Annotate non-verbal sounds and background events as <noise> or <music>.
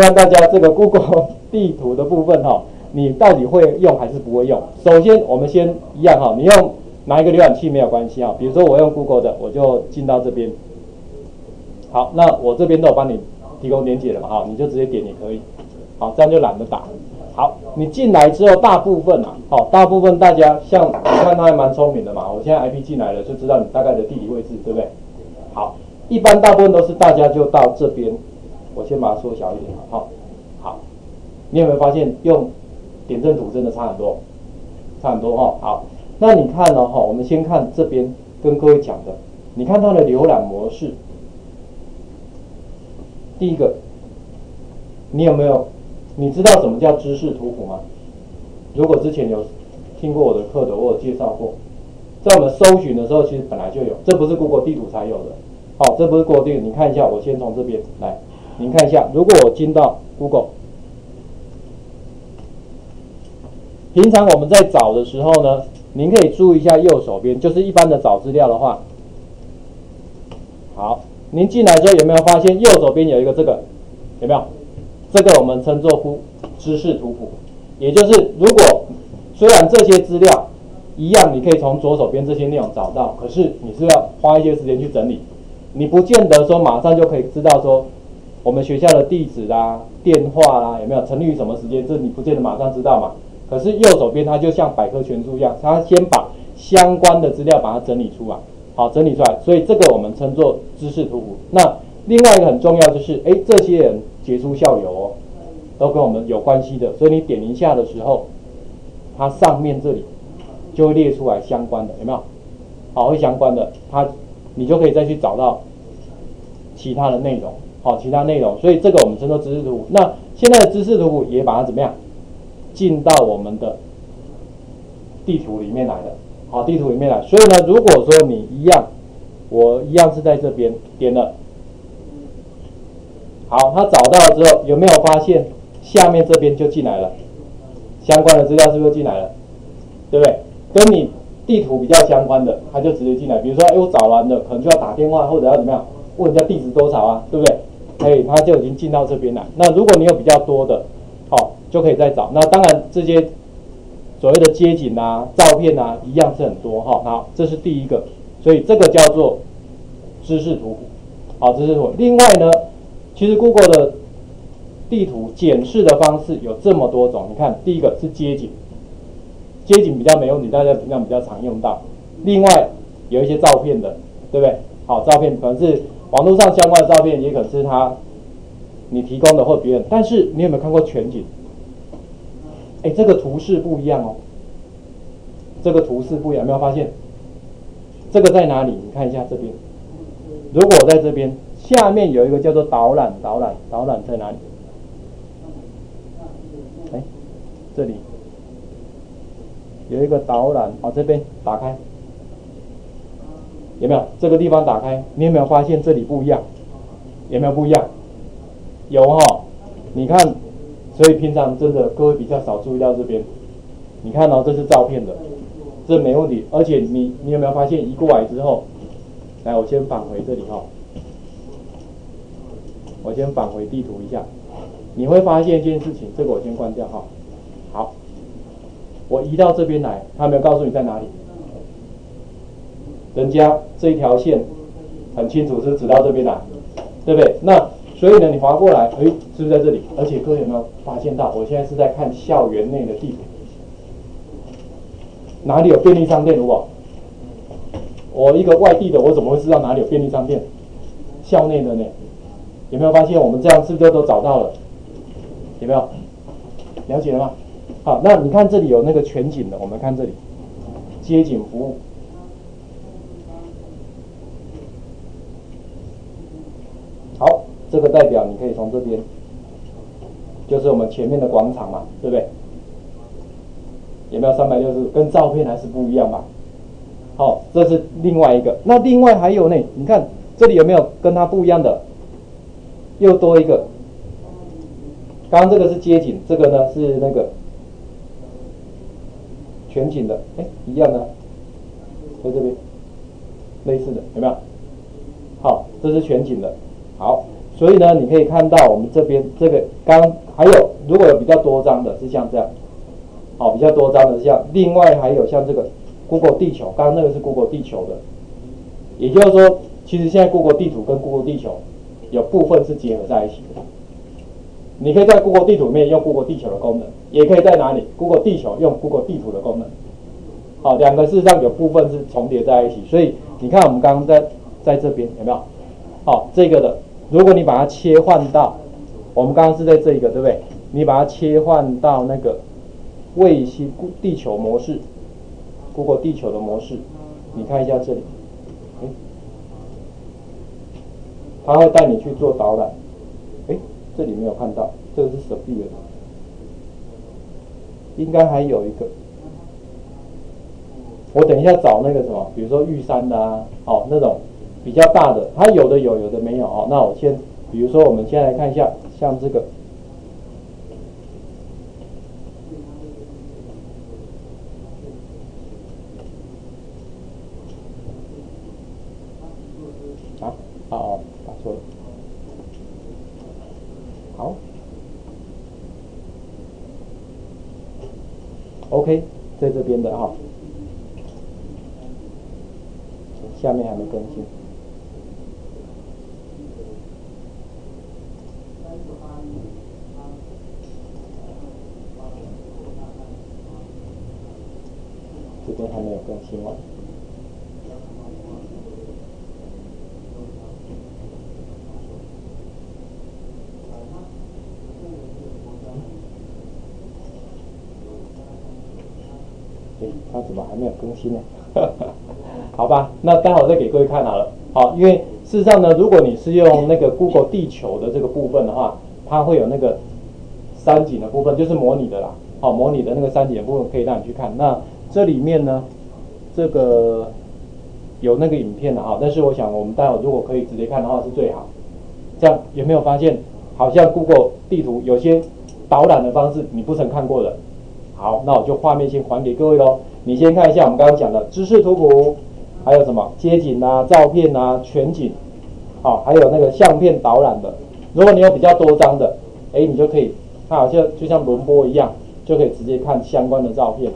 问大家这个 Google <laughs> 地图的部分哈，你到底会用还是不会用？首先我们先一样哈，你用哪一个浏览器没有关系哈，比如说我用 Google 的，我就进到这边。好，那我这边都有帮你提供连接了嘛哈，你就直接点也可以。好，这样就懒得打。好，你进来之后，大部分啊，好，大部分大家像你看他还蛮聪明的嘛，我现在 IP 进来了，就知道你大概的地理位置，对不对？好，一般大部分都是大家就到这边。我先把它缩小一点，好，好，你有没有发现用点阵图真的差很多，差很多哈。好，那你看了哈，我们先看这边跟各位讲的，你看它的浏览模式，第一个，你有没有？你知道什么叫知识图谱吗？如果之前有听过我的课的，我有介绍过，在我们搜寻的时候，其实本来就有，这不是 Google 地图才有的。好，这不是 Google 地图，你看一下，我先从这边来。您看一下，如果我进到 Google，平常我们在找的时候呢，您可以注意一下右手边，就是一般的找资料的话，好，您进来之后有没有发现右手边有一个这个，有没有？这个我们称作乎知识图谱，也就是如果虽然这些资料一样，你可以从左手边这些内容找到，可是你是要花一些时间去整理，你不见得说马上就可以知道说。我们学校的地址啦、电话啦，有没有成立于什么时间？这你不见得马上知道嘛。可是右手边它就像百科全书一样，它先把相关的资料把它整理出来，好整理出来。所以这个我们称作知识图谱。那另外一个很重要就是，哎，这些人杰出校友哦，都跟我们有关系的。所以你点一下的时候，它上面这里就会列出来相关的，有没有？好，会相关的，它你就可以再去找到其他的内容。好，其他内容，所以这个我们称作知识图谱。那现在的知识图谱也把它怎么样进到我们的地图里面来了？好，地图里面来。所以呢，如果说你一样，我一样是在这边点了，好，他找到了之后，有没有发现下面这边就进来了？相关的资料是不是进来了？对不对？跟你地图比较相关的，他就直接进来。比如说，哎，我找完了，可能就要打电话或者要怎么样，问人家地址多少啊？对不对？可以，它就已经进到这边来。那如果你有比较多的，好，就可以再找。那当然，这些所谓的街景啊、照片啊，一样是很多哈。好，这是第一个，所以这个叫做知识图谱。好，知识图。另外呢，其实 Google 的地图检视的方式有这么多种。你看，第一个是街景，街景比较没问题，大家平常比较常用到。另外有一些照片的，对不对？好，照片可能是。网络上相关的照片也可能是他你提供的或别人，但是你有没有看过全景？哎，这个图示不一样哦，这个图示不一样，有没有发现？这个在哪里？你看一下这边。如果在这边下面有一个叫做导览，导览，导览在哪里？哎，这里有一个导览，哦，这边打开。有没有这个地方打开？你有没有发现这里不一样？有没有不一样？有哈，你看，所以平常真的各位比较少注意到这边。你看哦，这是照片的，这没问题。而且你你有没有发现移过来之后，来我先返回这里哈，我先返回地图一下，你会发现一件事情，这个我先关掉哈。好，我移到这边来，他没有告诉你在哪里。人家这一条线很清楚是指到这边来，对不对？那所以呢，你划过来，哎，是不是在这里？而且各位有没有发现到，我现在是在看校园内的地图，哪里有便利商店？如果我一个外地的，我怎么会知道哪里有便利商店？校内的呢？有没有发现我们这样是不是都找到了？有没有了解了吗？好，那你看这里有那个全景的，我们看这里街景服务。好，这个代表你可以从这边，就是我们前面的广场嘛，对不对？有没有三百六十度？跟照片还是不一样嘛？好，这是另外一个。那另外还有呢？你看这里有没有跟它不一样的？又多一个。刚刚这个是街景，这个呢是那个全景的，哎，一样的，在这边，类似的有没有？好，这是全景的。好，所以呢，你可以看到我们这边这个刚还有如果有比较多张的，是像这样，好，比较多张的是像，另外还有像这个 Google 地球，刚刚那个是 Google 地球的，也就是说，其实现在 Google 地图跟 Google 地球有部分是结合在一起的。你可以在 Google 地图里面用 Google 地球的功能，也可以在哪里 Google 地球用 Google 地图的功能。好，两个事实上有部分是重叠在一起，所以你看我们刚刚在在这边有没有？好，这个的。如果你把它切换到，我们刚刚是在这一个，对不对？你把它切换到那个卫星地球模式，Google 地球的模式，你看一下这里，哎，它会带你去做导览，哎，这里没有看到，这个是手臂的，应该还有一个，我等一下找那个什么，比如说玉山的啊，哦那种。比较大的，它有的有，有的没有哦。那我先，比如说，我们先来看一下，像这个，啊，哦，打错了，好，OK，在这边的哈，下面还没更新。这边还没有更新完。哎，它怎么还没有更新呢？<laughs> 好吧，那待会再给各位看好了。好，因为事实上呢，如果你是用那个 Google 地球的这个部分的话，它会有那个山景的部分，就是模拟的啦。好，模拟的那个山景的部分可以让你去看。那这里面呢，这个有那个影片的哈，但是我想我们待会如果可以直接看的话是最好。这样有没有发现，好像 Google 地图有些导览的方式你不曾看过的？好，那我就画面先还给各位喽。你先看一下我们刚刚讲的知识图谱，还有什么街景啊、照片啊、全景，好，还有那个相片导览的。如果你有比较多张的，哎，你就可以，它好像就像轮播一样，就可以直接看相关的照片。